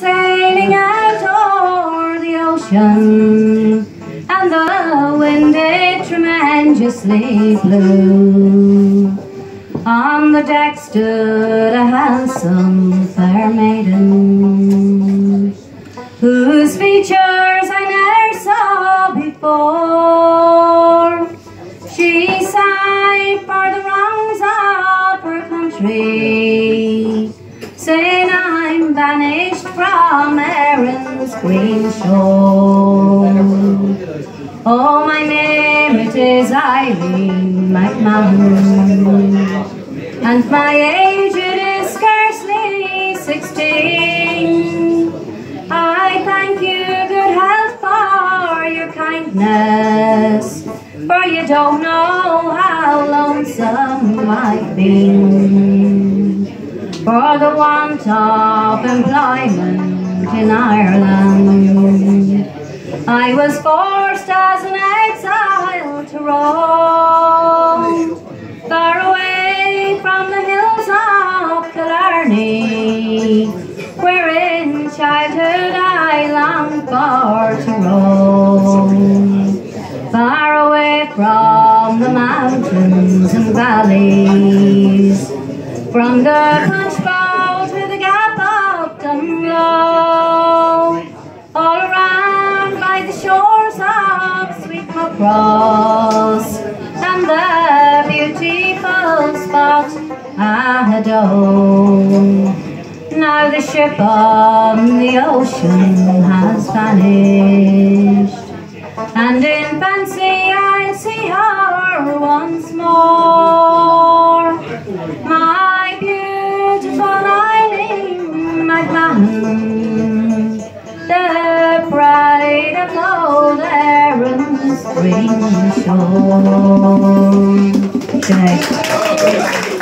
sailing out o'er the ocean, and the wind it tremendously blew. On the deck stood a handsome fair maiden, whose features I ne'er saw before. She sighed for the wrongs of her country, saying I'm banished from Erin's green shore. Oh, my name it is Eileen McMahon, and my age it is scarcely sixteen. I thank you, good health, for your kindness, for you don't know how lonesome I've been. For the want of employment in Ireland, I was forced as an exile to roam far away from the hills of Killarney, where in childhood I longed for to roam. Far away from the mountains and valleys, from the punch bowl to the Gap of Dunloe, all around by the shores of Sweet Cross and the beautiful spot Aghadoe. Now the ship on the ocean has vanished, and in fancy Good night.